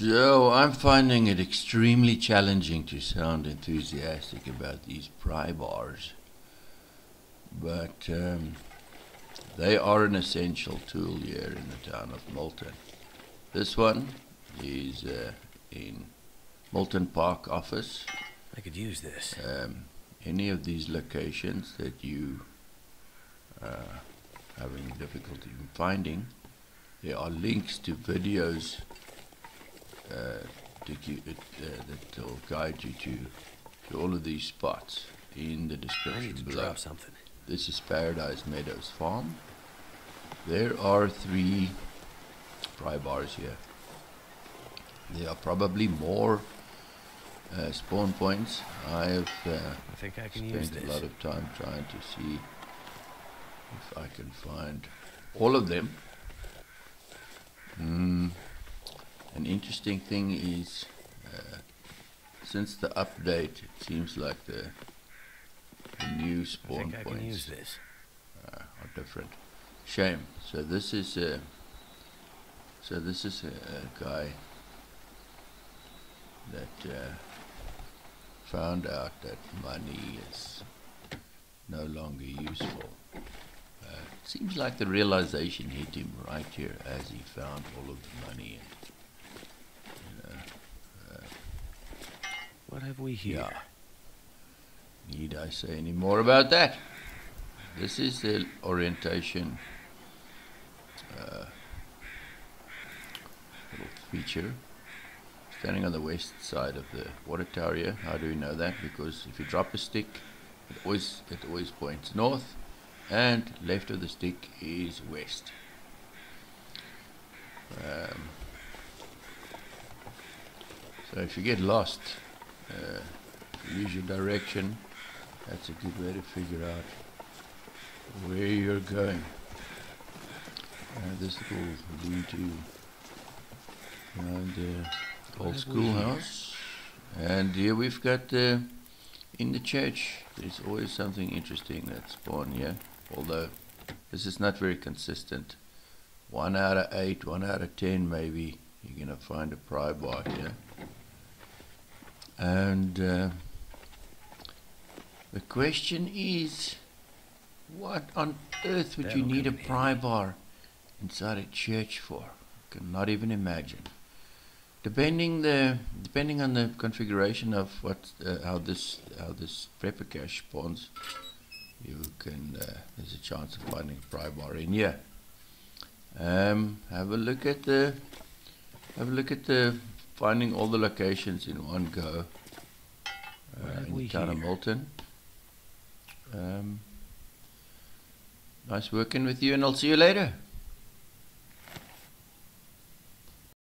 So I'm finding it extremely challenging to sound enthusiastic about these pry bars, but um, they are an essential tool here in the town of Milton. This one is uh, in Milton Park office. I could use this. Um, any of these locations that you uh, having difficulty in finding, there are links to videos to give it, uh, that will guide you to, to all of these spots in the description below. This is Paradise Meadows Farm. There are three pry bars here. There are probably more uh, spawn points. I have uh, I think I can use spent a lot of time trying to see if I can find all of them. Mm. An interesting thing is, uh, since the update, it seems like the, the new I spawn think I can use points this. uh, are different. Shame. So this is a. So this is a, a guy that uh, found out that money is no longer useful. Uh, seems like the realization hit him right here as he found all of the money. And, you know, What have we here? yeah. Need I say any more about that? This is the orientation uh, feature. Standing on the west side of the water tower. How do we know that? Because if you drop a stick, it always it always points north, and left of the stick is west. Um, so if you get lost, uh, use your direction. That's a good way to figure out where you're going. Uh, this little behind the What old have we here? schoolhouse. And here we've got uh, in the church. There's always something interesting that's spawn here. Although this is not very consistent. One out of eight, one out of ten, maybe you're gonna find a pry bar here. And uh, the question is, what on earth would you need a pry bar inside a church for? I cannot even imagine. Depending the depending on the configuration of what uh, how this how this prepper cache spawns, you can uh, there's a chance of finding a pry bar in here. Um, have a look at the have a look at the finding all the locations in one go uh, in the town of here? Milton. Um, nice working with you, and I'll see you later.